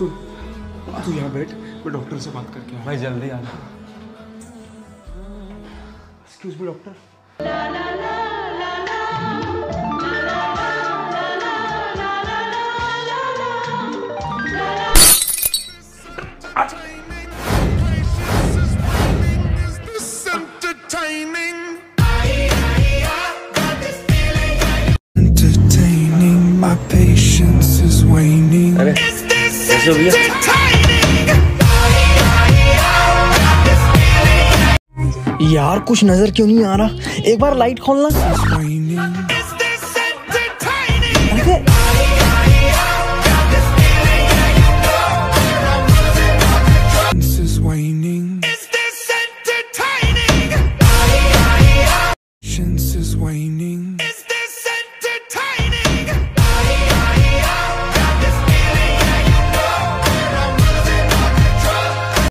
सुन तू यहाँ बैठ मैं डॉक्टर से बात करके आया भाई जल्दी आना excuse me doctor entertaining. My patience is waning. कैसे हो गया यार कुछ नज़र क्यों नहीं आ रहा? एक बार लाइट खोलना। waning.